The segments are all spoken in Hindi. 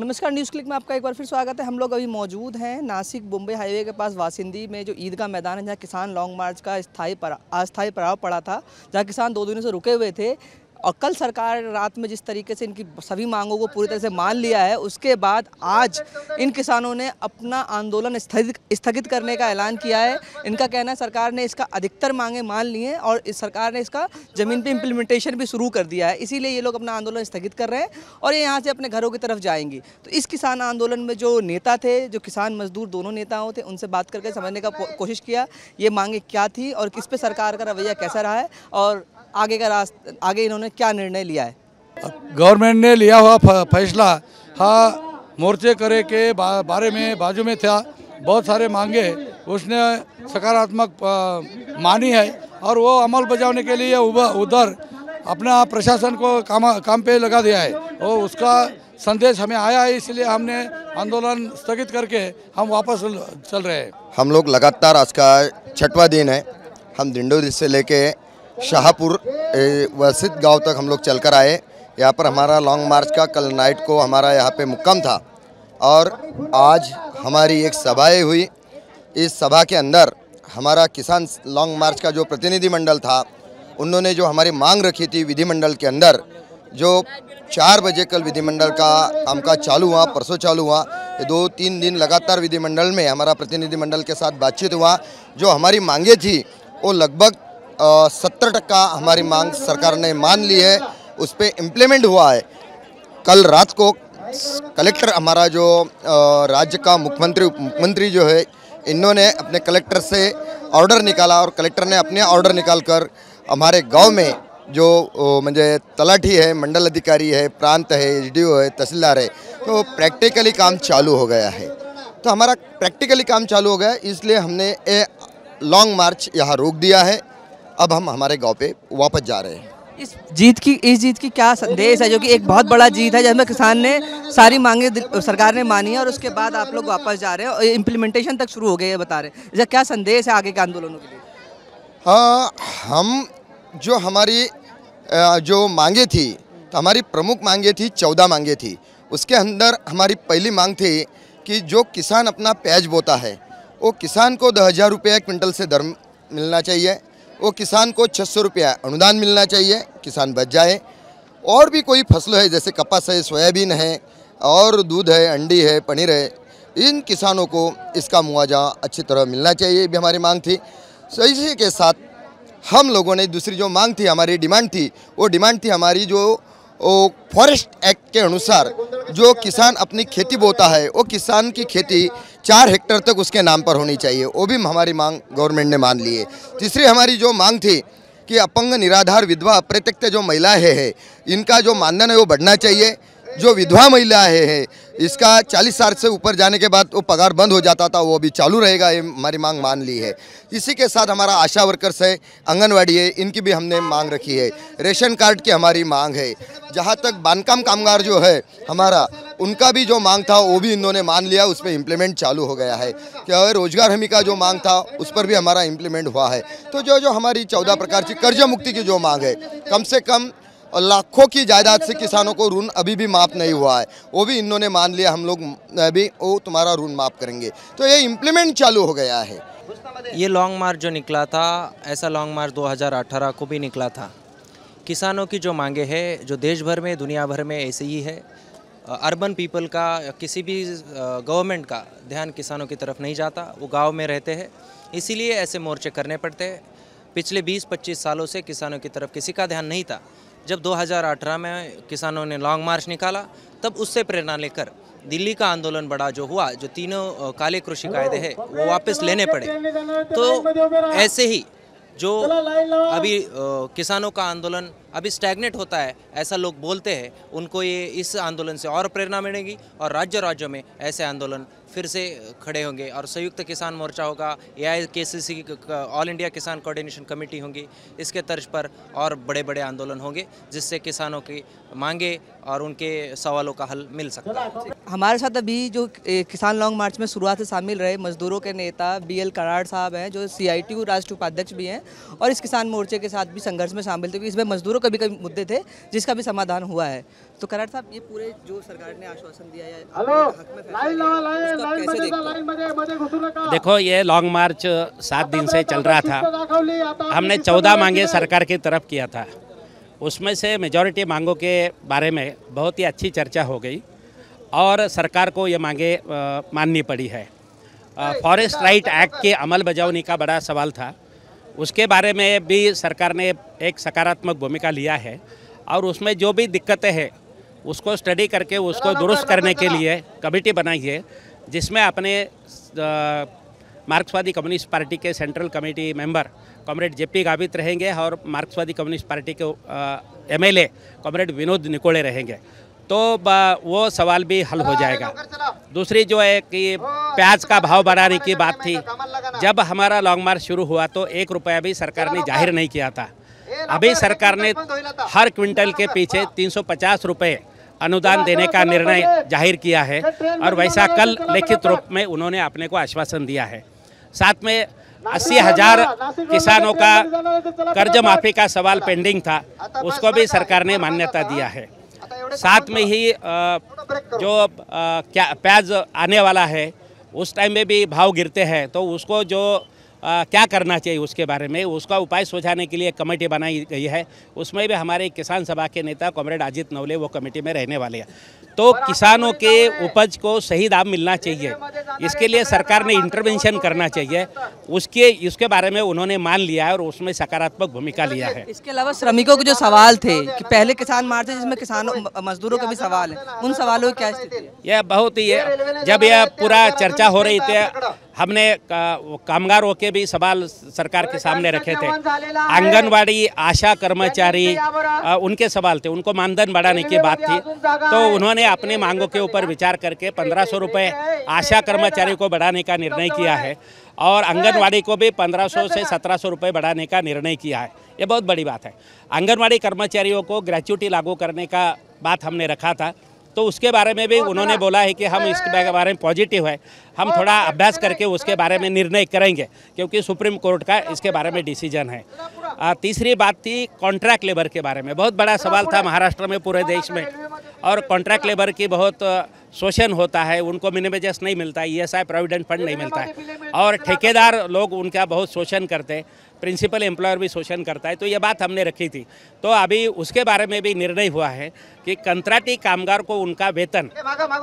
नमस्कार न्यूज़ क्लिक में आपका एक बार फिर स्वागत है। हम लोग अभी मौजूद हैं नासिक मुंबई हाईवे के पास वासिंदी में, जो ईद का मैदान है, जहाँ किसान लॉन्ग मार्च का स्थायी अस्थायी पड़ाव पड़ा था, जहाँ किसान दो दिनों से रुके हुए थे। और कल सरकार रात में जिस तरीके से इनकी सभी मांगों को पूरी तरह से मान लिया है, उसके बाद आज इन किसानों ने अपना आंदोलन स्थगित करने का ऐलान किया है। इनका कहना है, सरकार ने इसका अधिकतर मांगे मान ली हैं और इस सरकार ने इसका ज़मीन पे इम्प्लीमेंटेशन भी शुरू कर दिया है। इसीलिए ये लोग अपना आंदोलन स्थगित कर रहे हैं और ये यहाँ से अपने घरों की तरफ़ जाएँगी। तो इस किसान आंदोलन में जो नेता थे, जो किसान मजदूर दोनों नेताओं थे, उनसे बात करके समझने का कोशिश किया, ये मांगे क्या थी और किस पे सरकार का रवैया कैसा रहा है और आगे का रास्ता आगे इन्होंने क्या निर्णय लिया है? गवर्नमेंट ने लिया हुआ फैसला। हाँ मोर्चे करे के बा, बारे में बाजू में था। बहुत सारे मांगे। उसने सकारात्मक मानी है। और वो अमल बजाने के लिए उधर अपना प्रशासन को काम काम पे लगा दिया है। और उसका संदेश हमें आया है इसलिए हमने आंदोलन स्थगित करके हम वापस चल रहे हैं। हम लोग लगातार आज का छठवा दिन है। हम दिंडोरी से लेके शाहपुर वसित गाँव तक हम लोग चल कर आए। यहाँ पर हमारा लॉन्ग मार्च का कल नाइट को हमारा यहाँ पे मुक्कम था। और आज हमारी एक सभाएँ हुई। इस सभा के अंदर हमारा किसान लॉन्ग मार्च का जो प्रतिनिधिमंडल था, उन्होंने जो हमारी मांग रखी थी विधिमंडल के अंदर, जो चार बजे कल विधिमंडल का काम का चालू हुआ, परसों चालू हुआ दो तीन दिन लगातार विधिमंडल में हमारा प्रतिनिधिमंडल के साथ बातचीत हुआ। जो हमारी मांगे थी, वो लगभग सत्तर टक्का हमारी मांग सरकार ने मान ली है, उस पर इम्प्लीमेंट हुआ है। कल रात को कलेक्टर हमारा जो राज्य का मुख्यमंत्री मुख्यमंत्री जो है, इन्होंने अपने कलेक्टर से ऑर्डर निकाला और कलेक्टर ने अपने ऑर्डर निकाल कर हमारे गाँव में जो म्हणजे तलाठी है, मंडल अधिकारी है, प्रांत है एच है, तहसीलदार है तो प्रैक्टिकली काम चालू हो गया है। तो हमारा प्रैक्टिकली काम चालू हो गया, इसलिए हमने ए लॉन्ग मार्च यहाँ रोक दिया है। अब हम हमारे गाँव पे वापस जा रहे हैं। इस जीत की इस जीत की क्या संदेश है? जो कि एक बहुत बड़ा जीत है जिसमें किसान ने सारी मांगे सरकार ने मानी है और उसके बाद आप लोग वापस जा रहे हैं और इम्प्लीमेंटेशन तक शुरू हो गए बता रहे हैं। इसका क्या संदेश है आगे के आंदोलनों के लिए? हाँ हम जो हमारी जो मांगे थी तो हमारी प्रमुख मांगे थी चौदह मांगे थी। उसके अंदर हमारी पहली मांग थी कि जो किसान अपना प्याज बोता है वो किसान को दो हज़ार रुपये क्विंटल से दर मिलना चाहिए। वो किसान को छः सौ रुपया अनुदान मिलना चाहिए, किसान बच जाए। और भी कोई फ़सल है, जैसे कपास है, सोयाबीन है, और दूध है, अंडी है, पनीर है, इन किसानों को इसका मुआवजा अच्छी तरह मिलना चाहिए भी हमारी मांग थी। इसी के साथ हम लोगों ने दूसरी जो मांग थी, हमारी डिमांड थी, वो डिमांड थी हमारी जो फॉरेस्ट एक्ट के अनुसार जो किसान अपनी खेती बोता है, वो किसान की खेती चार हेक्टर तक उसके नाम पर होनी चाहिए, वो भी हमारी मांग गवर्नमेंट ने मान ली है। तीसरी हमारी जो मांग थी कि अपंग, निराधार, विधवा अप्रत्यक्त जो महिलाएँ हैं, इनका जो मानधन है वो बढ़ना चाहिए। जो विधवा महिला है इसका 40 साल से ऊपर जाने के बाद वो पगार बंद हो जाता था, वो अभी चालू रहेगा, ये हमारी मांग मान ली है। इसी के साथ हमारा आशा वर्कर्स है, आंगनवाड़ी है, इनकी भी हमने मांग रखी है। रेशन कार्ड की हमारी मांग है। जहाँ तक बांधकाम कामगार जो है, हमारा, उनका भी जो मांग था, वो भी इन्होंने मान लिया, उस पर इम्प्लीमेंट चालू हो गया है। क्या रोज़गार हमी का जो मांग था, उस पर भी हमारा इम्प्लीमेंट हुआ है। तो जो जो हमारी चौदह प्रकार की कर्ज मुक्ति की जो मांग है, कम से कम और लाखों की जायदाद से किसानों को ऋण अभी भी माफ़ नहीं हुआ है। वो भी इन्होंने मान लिया, हम लोग अभी वो तुम्हारा ऋण माफ़ करेंगे। तो ये इम्प्लीमेंट चालू हो गया है। ये लॉन्ग मार्च जो निकला था, ऐसा लॉन्ग मार्च 2018 को भी निकला था। किसानों की जो मांगे हैं, जो देश भर में दुनिया भर में ऐसे ही है। अर्बन पीपल का, किसी भी गवर्नमेंट का ध्यान किसानों की तरफ़ नहीं जाता, वो गाँव में रहते हैं। इसीलिए ऐसे मोर्चे करने पड़ते हैं। पिछले 20-25 सालों से किसानों की तरफ़ किसी का ध्यान नहीं था। जब 2018 में किसानों ने लॉन्ग मार्च निकाला, तब उससे प्रेरणा लेकर दिल्ली का आंदोलन बड़ा जो हुआ, जो तीनों काले कृषि कायदे हैं, वो वापस लेने पड़े। तो ऐसे ही जो अभी किसानों का आंदोलन अभी स्टैगनेट होता है, ऐसा लोग बोलते हैं, उनको ये इस आंदोलन से और प्रेरणा मिलेगी और राज्य राज्यों में ऐसे आंदोलन फिर से खड़े होंगे और संयुक्त किसान मोर्चा होगा या I K C C all India Kisan coordination committee होंगी। इसके तर्ज पर और बड़े बड़े आंदोलन होंगे जिससे किसानों की मांगे और उनके सवालों का हल मिल सकता है। हमारे साथ अभी जो किसान लॉन्ग मार्च में शुरुआत से शामिल रहे मजदूरों के नेता बी एल कराड़ साहब हैं जो सी आई टी राष्ट्रीय उपाध्यक्ष भी हैं और इस किसान मोर्चे के साथ भी संघर्ष में शामिल थे क्योंकि इसमें मजदूरों के भी कई मुद्दे थे जिसका भी समाधान हुआ है। तो कराड़ साहब ये पूरे जो सरकार ने आश्वासन दिया है हैं? देखो ये लॉन्ग मार्च सात दिन से चल रहा था। हमने चौदह मांगे सरकार की तरफ़ किया था। उसमें से मेजॉरिटी मांगों के बारे में बहुत ही अच्छी चर्चा हो गई। और सरकार को ये मांगे माननी पड़ी है। फॉरेस्ट राइट एक्ट के अमल बजावनी का बड़ा सवाल था। उसके बारे में भी सरकार ने एक सकारात्मक भूमिका लिया है और उसमें जो भी दिक्कतें हैं उसको स्टडी करके उसको दुरुस्त करने के लिए कमेटी बनाई है जिसमें अपने मार्क्सवादी कम्युनिस्ट पार्टी के central committee member comrade JP Gavit रहेंगे और मार्क्सवादी कम्युनिस्ट पार्टी के एमएलए कॉमरेड विनोद निकोले रहेंगे। तो वो सवाल भी हल हो जाएगा। दूसरी जो है कि प्याज का भाव बढ़ाने की बात थी। जब हमारा लॉन्ग मार्च शुरू हुआ तो एक रुपया भी सरकार ने ज़ाहिर नहीं किया था। अभी सरकार ने हर क्विंटल के पीछे 350 रुपए अनुदान देने का निर्णय ज़ाहिर किया है और वैसा कल लिखित रूप में उन्होंने अपने को आश्वासन दिया है। साथ में अस्सी हज़ार किसानों का कर्ज माफ़ी का सवाल पेंडिंग था उसको भी सरकार ने मान्यता दिया है। साथ में ही जो क्या प्याज आने वाला है उस टाइम में भी भाव गिरते हैं तो उसको जो आ, क्या करना चाहिए उसके बारे में उसका उपाय सुझाने के लिए कमेटी बनाई गई है। उसमें भी हमारे किसान सभा के नेता कॉमरेड अजित नवले वो कमेटी में रहने वाले हैं। तो किसानों के उपज को सही दाम मिलना चाहिए। इसके लिए सरकार ने इंटरवेंशन करना चाहिए। उसके इसके बारे में उन्होंने मान लिया है और उसमें सकारात्मक भूमिका लिया है। इसके अलावा श्रमिकों के जो सवाल थे कि पहले किसान मार्च है जिसमें किसानों मजदूरों के भी सवाल है। उन सवालों की क्या स्थिति यह बहुत ही जब यह पूरा चर्चा हो रही थी हमने कामगारों के भी सवाल सरकार के सामने रखे थे। आंगनवाड़ी आशा कर्मचारी उनके सवाल थे उनको मानधन बढ़ाने की बात थी। तो उन्होंने अपनी मांगों के ऊपर विचार करके पंद्रह सौ रुपये आशा कर्मचारी को बढ़ाने का निर्णय किया है और आंगनवाड़ी को भी पंद्रह सौ से सत्रह सौ रुपये बढ़ाने का निर्णय किया है। ये बहुत बड़ी बात है। आंगनवाड़ी कर्मचारियों को ग्रेचुटी लागू करने का बात हमने रखा था। तो उसके बारे में भी उन्होंने बोला है कि हम इसके बारे में पॉजिटिव है। हम थोड़ा अभ्यास करके उसके बारे में निर्णय करेंगे क्योंकि सुप्रीम कोर्ट का इसके बारे में डिसीज़न है। आ, तीसरी बात थी कॉन्ट्रैक्ट लेबर के बारे में। बहुत बड़ा सवाल था महाराष्ट्र में पूरे देश में। और कॉन्ट्रैक्ट लेबर की बहुत शोषण होता है उनको मिनिमेजस नहीं मिलता है E S I provident fund नहीं मिलता है। और ठेकेदार लोग उनका बहुत शोषण करते हैं प्रिंसिपल एम्प्लॉयर भी शोषण करता है तो ये बात हमने रखी थी। तो अभी उसके बारे में भी निर्णय हुआ है कि कंत्राटी कामगार को उनका वेतन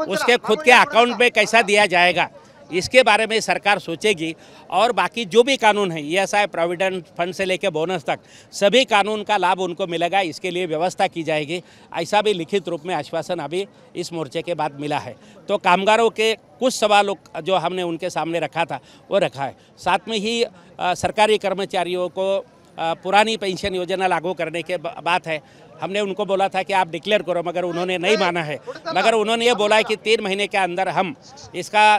उसके खुद के अकाउंट में कैसा दिया जाएगा? इसके बारे में सरकार सोचेगी और बाकी जो भी कानून है E S I provident fund से लेकर बोनस तक, सभी कानून का लाभ उनको मिलेगा, इसके लिए व्यवस्था की जाएगी। ऐसा भी लिखित रूप में आश्वासन अभी इस मोर्चे के बाद मिला है। तो कामगारों के कुछ सवालों जो हमने उनके सामने रखा था, वो रखा है। साथ में ही सरकारी कर्मचारियों को पुरानी पेंशन योजना लागू करने के बात है। हमने उनको बोला था कि आप डिक्लेयर करो मगर उन्होंने नहीं माना है। मगर उन्होंने ये बोला है कि तीन महीने के अंदर हम इसका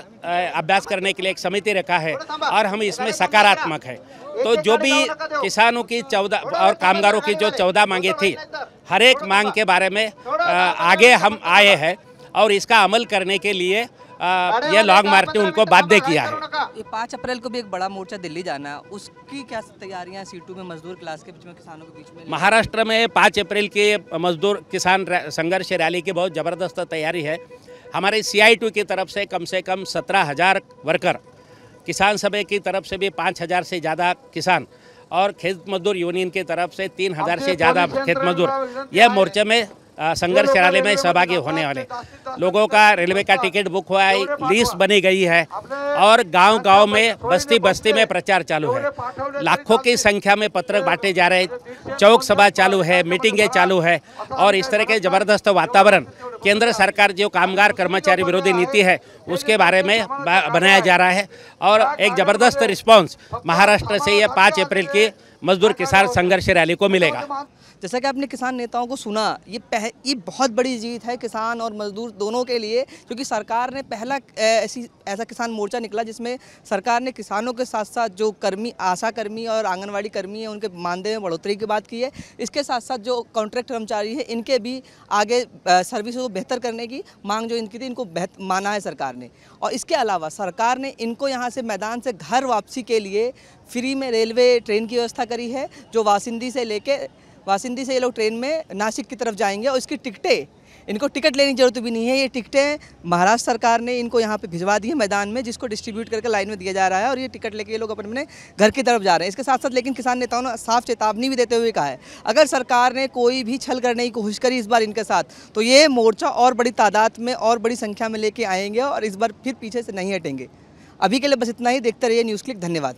अभ्यास करने के लिए एक समिति रखा है और हम इसमें सकारात्मक है। तो जो भी किसानों की चौदह और कामगारों की जो चौदह मांगे थी हर एक मांग के बारे में आगे हम आए हैं और इसका अमल करने के लिए यह लॉन्ग मार्च ने उनको बाध्य किया है। पाँच अप्रैल को भी एक बड़ा मोर्चा दिल्ली जाना है। उसकी क्या तैयारियाँ सीटों में मजदूर क्लास के बीच में किसानों के बीच में? महाराष्ट्र में पाँच अप्रैल की मजदूर किसान संघर्ष रैली की बहुत ज़बरदस्त तैयारी है। हमारे सी आई टू की तरफ़ से कम से कम सत्रह हज़ार वर्कर किसान सभा की तरफ़ से भी पाँच हज़ार से ज़्यादा किसान और खेत मजदूर यूनियन की तरफ़ से तीन हज़ार से ज़्यादा खेत मजदूर। यह मोर्चे में संघर्ष रैली में सहभागी होने वाले। लोगों का रेलवे का टिकट बुक हुआ है लिस्ट बनी गई है और गांव-गांव में बस्ती बस्ती में प्रचार चालू है। लाखों की संख्या में पत्रक बांटे जा रहे हैं चौक सभा चालू है मीटिंगें चालू है और इस तरह के ज़बरदस्त वातावरण केंद्र सरकार जो कामगार कर्मचारी विरोधी नीति है उसके बारे में बनाया जा रहा है और एक ज़बरदस्त रिस्पॉन्स महाराष्ट्र से ये पाँच अप्रैल की मजदूर किसान संघर्ष रैली को मिलेगा। जैसा कि आपने किसान नेताओं को सुना, ये पह, ये बहुत बड़ी जीत है किसान और मजदूर दोनों के लिए, क्योंकि सरकार ने पहला ऐसी, ऐसा किसान मोर्चा निकला जिसमें सरकार ने किसानों के साथ साथ जो कर्मी आशा कर्मी और आंगनवाड़ी कर्मी हैं, उनके मानदेय में बढ़ोतरी की बात की है। इसके साथ साथ जो कॉन्ट्रैक्ट कर्मचारी है, इनके भी आगे सर्विस को बेहतर करने की मांग जो इनकी थी, इनको माना है सरकार ने। और इसके अलावा सरकार ने इनको यहाँ से मैदान से घर वापसी के लिए फ्री में रेलवे ट्रेन की व्यवस्था करी है, जो वासिंदी से लेके वासिंदी से ये लोग ट्रेन में नासिक की तरफ़ जाएँगे और इसकी टिकटें, इनको टिकट लेने की ज़रूरत भी नहीं है। ये टिकटें महाराष्ट्र सरकार ने इनको यहाँ पे भिजवा दी है मैदान में, जिसको डिस्ट्रीब्यूट करके लाइन में दिया जा रहा है और ये टिकट लेके ये लोग अपने अपने घर की तरफ़ जा रहे हैं। इसके साथ साथ लेकिन किसान नेताओं ने साफ़ चेतावनी भी देते हुए कहा है, अगर सरकार ने कोई भी छल करने की कोशिश करी इस बार इनके साथ तो ये मोर्चा और बड़ी तादाद में और बड़ी संख्या में लेके आएँगे और इस बार फिर पीछे से नहीं हटेंगे। अभी के लिए बस इतना ही, देखते रहिए न्यूज़ क्लिक, धन्यवाद।